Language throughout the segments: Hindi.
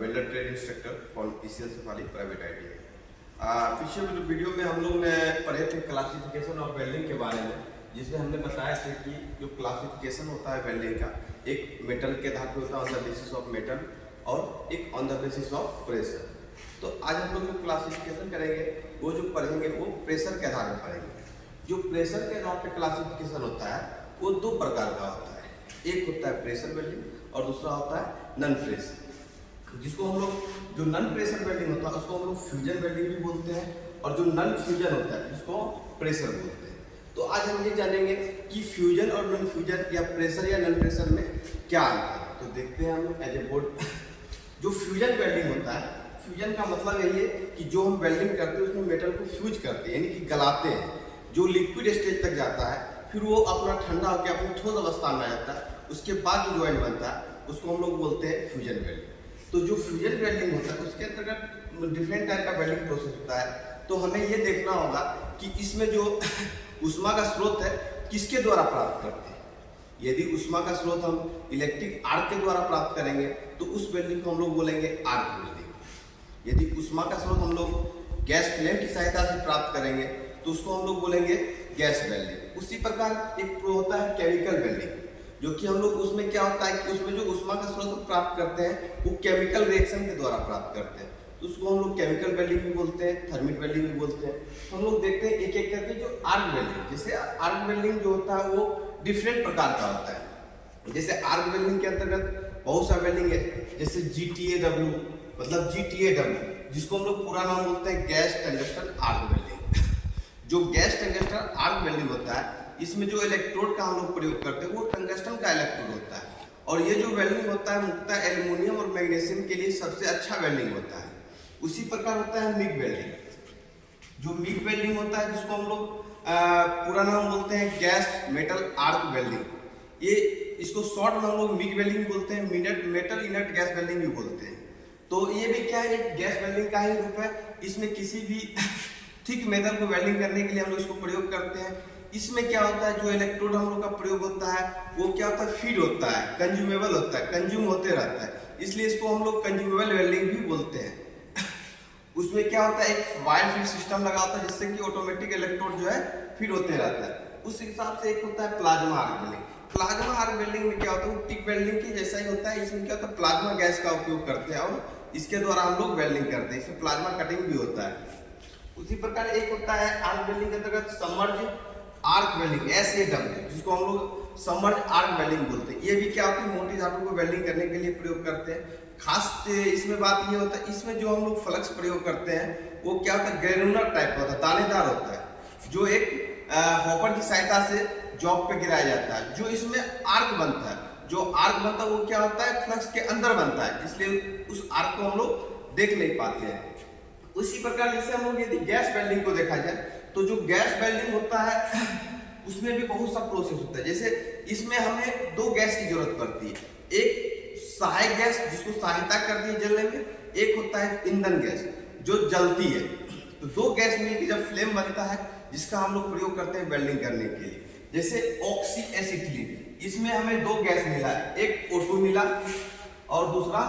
Welder trade instructor from ECL Safali private I T पिछले वीडियो में हम लोग ने पढ़े थे क्लासिफिकेशन ऑफ़ वेल्डिंग के बारे में, जिसमें हमने बताया था कि जो क्लासिफिकेशन होता है वेल्डिंग का, एक मेटल के आधार पर होता है on the basis of metal और एक on the basis of pressure तो आज हम लोग जो क्लासिफिकेशन करेंगे, वो जो पढ़ेंगे, वो प्रेशर के आधार पर पढ़ेंगे. जो प्रेशर के आधार पर क्लासिफिकेशन होता है, वो दो प्रकार का होता है. एक होता है प्रेशर वेल्डिंग और दूसरा होता है नन प्रेशर जिसको हम लोग जो नन प्रेशर वेल्डिंग होता है, उसको हम लोग फ्यूजन वेल्डिंग भी बोलते हैं और जो नन फ्यूजन होता है, उसको प्रेशर बोलते हैं। तो आज हम ये जानेंगे कि फ्यूजन और नन फ्यूजन या प्रेशर या नन प्रेशर में क्या अंतर है। तो देखते हैं हम एज ए बोर्ड जो फ्यूजन वेल्डिंग होता है, फ्यूजन का मतलब यही है कि जो हम वेल्डिंग करते हैं, उसमें मेटल को फ्यूज करते हैं, यानी कि गलाते हैं। जो लिक्विड स्टेज तक जाता है, फिर वो अपना ठंडा होकर अपनी ठोस अवस्था में आ जाता है, उसके बाद जो ज्वाइंट बनता है, उसको हम लोग बोलते हैं फ्यूजन वेल्डिंग। तो जो फ्यूजन वेल्डिंग होता है, उसके अंतर्गत डिफरेंट टाइप का वेल्डिंग प्रोसेस होता है। तो हमें ये देखना होगा कि इसमें जो उष्मा का स्रोत है, किसके द्वारा प्राप्त करते हैं? यदि उष्मा का स्रोत हम इलेक्ट्रिक आर्क के द्वारा प्राप्त करेंगे तो उस वेल्डिंग को हम लोग बोलेंगे आर्क वेल्डिंग यदि उष्मा का स्रोत हम लोग गैस फ्लेम की सहायता से प्राप्त करेंगे तो उसको हम लोग बोलेंगे गैस वेल्डिंग उसी प्रकार एक होता है केमिकल वेल्डिंग जो कि हम लोग उसमें क्या होता है कि उसमें जो उष्मा का स्रोत प्राप्त करते हैं, वो केमिकल रिएक्शन के द्वारा प्राप्त करते हैं। तो उसको हम लोग केमिकल वेल्डिंग भी बोलते हैं थर्मिक वेल्डिंग भी बोलते हैं। तो हम लोग देखते हैं एक एक करके जो आर्क वेल्डिंग जैसे आर्क वेल्डिंग जो होता है वो डिफरेंट प्रकार का होता है। जैसे आर्क वेल्डिंग के अंतर्गत बहुत सा वेल्डिंग है, जैसे जी टी ए डब्ल्यू मतलब जी टी ए डब्ल्यू जिसको हम लोग पूरा नाम बोलते हैं गैस टंगस्टन आर्क वेल्डिंग जो गैस टंगस्टन आर्क वेल्डिंग होता है इसमें जो इलेक्ट्रोड का हम लोग प्रयोग करते हैं, वो टंगस्टन का इलेक्ट्रोड होता है। और ये जो वेल्डिंग होता है, मुख्यतः एल्यूमिनियम और मैग्नीशियम के लिए सबसे अच्छा वेल्डिंग होता है। उसी प्रकार होता है मिग वेल्डिंग जो मिग वेल्डिंग होता है, जिसको हम लोग पूरा नाम बोलते हैं गैस मेटल आर्क वेल्डिंग ये, इसको शॉर्ट में हम लोग मिग वेल्डिंग बोलते हैं minute metal inert gas welding भी बोलते हैं। तो ये भी क्या है गैस वेल्डिंग का ही रूप है। इसमें किसी भी थिक मेटल को वेल्डिंग करने के लिए हम लोग इसको प्रयोग करते हैं। इसमें क्या होता है? जो इलेक्ट्रोड हम लोग का प्रयोग होता है, वो क्या होता है? फ़ीड होता है कंज्यूमेबल होता है कंज्यूम होते रहता है। इसलिए इसको हम लोग कंज्यूमेबल वेल्डिंग भी बोलते हैं। उसमें क्या होता है? एक वायर फ़ीड सिस्टम लगा होता है, जिससे कि ऑटोमेटिक इलेक्ट्रोड जो है फ़ीड होते रहता है। उस हिसाब से एक होता है plasma arc welding plasma arc welding में क्या होता है? टिक वेल्डिंग की जैसा ही होता है। इसमें क्या होता है? प्लाज्मा गैस का उपयोग करते हैं और इसके द्वारा हम लोग वेल्डिंग करते हैं। इसमें प्लाज्मा कटिंग भी होता है। उसी प्रकार एक होता है आर्क वेल्डिंग के अंतर्गत submerged arc welding S A W जिसको हम लोग समर्ज आर्क वेल्डिंग बोलते हैं। ये भी क्या होती है? मोटी धातु को वेल्डिंग करने के लिए प्रयोग करते हैं। खास इसमें बात ये होता है, इसमें जो हम लोग फ्लक्स प्रयोग करते हैं, वो क्या होता है? ग्रेनुलर टाइप का होता है, दानेदार होता है। जो एक हॉपर की सहायता से जॉब पे गिराया जाता है। जो इसमें आर्क बनता है, जो आर्क बनता है, वो क्या होता है? फ्लक्स के अंदर बनता है, इसलिए उस आर्क को हम लोग देख नहीं पाते हैं। उसी प्रकार जैसे हम लोग यदि गैस वेल्डिंग को देखा जाए तो जो गैस वेल्डिंग होता है, उसमें भी बहुत सा प्रोसेस होता है। जैसे इसमें हमें दो गैस की ज़रूरत पड़ती है। एक सहायक गैस, जिसको सहायता करती है जलने में एक होता है ईंधन गैस, जो जलती है। तो दो गैस मिलकर जब फ्लेम बनता है, जिसका हम लोग प्रयोग करते हैं वेल्डिंग करने के लिए। जैसे ऑक्सी एसिटिलीन इसमें हमें दो गैस मिला। एक ओटो मिला और दूसरा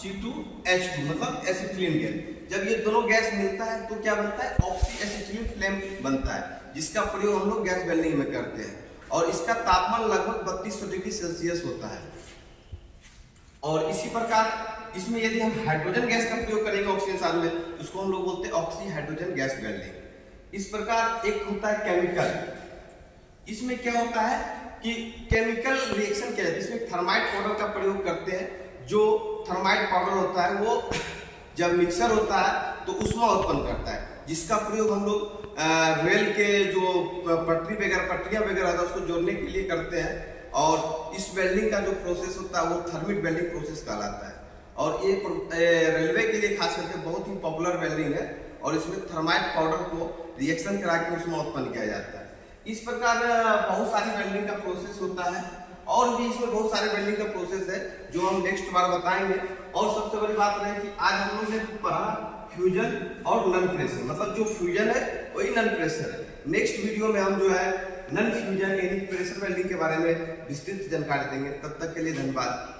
C2H2 मतलब एसिटिलीन गैस। जब ये दोनों गैस मिलता है तो क्या बनता है? ऑक्सी एसिटिलीन फ्लेम बनता है, जिसका प्रयोग हम लोग गैस वेल्डिंग में करते हैं। और इसका तापमान लगभग बत्तीस डिग्री सेल्सियस होता है। और इसी प्रकार, इसमें यदि हम हाइड्रोजन गैस का प्रयोग करेंगे ऑक्सीजन साल में, उसको हम लोग बोलते हैं ऑक्सी हाइड्रोजन गैस वेल्डिंग। इस प्रकार एक होता है केमिकल इसमें क्या होता है कि केमिकल रिएक्शन क्या है? इसमें थर्माइट पाउडर का प्रयोग करते हैं, जो थर्माइट पाउडर होता है, वो जब मिक्सर होता है तो उष्मा उत्पन्न करता है। जिसका प्रयोग हम लोग रेल के जो पटरी वगैरह, पटरियाँ वगैरह है, उसको जोड़ने के लिए करते हैं। और इस वेल्डिंग का जो प्रोसेस होता है, वो थर्मिक वेल्डिंग प्रोसेस कहलाता है। और ये रेलवे के लिए खास करके बहुत ही पॉपुलर वेल्डिंग है। और इसमें थर्माइट पाउडर को रिएक्शन करा के उसमें उत्पन्न किया जाता है। इस प्रकार बहुत सारी वेल्डिंग का प्रोसेस होता है। और भी इसमें बहुत सारे बिल्डिंग का प्रोसेस है, जो हम नेक्स्ट बार बताएँगे। और सबसे बड़ी बात रहे कि आज हम लोग ने पढ़ा फ्यूजन और नन प्रेशर मतलब जो फ्यूजन है, वही नन प्रेशर है। नेक्स्ट वीडियो में हम जो है नन फ्यूजन यानी प्रेशर वेल्डिंग के बारे में विस्तृत जानकारी देंगे। तब तक के लिए धन्यवाद।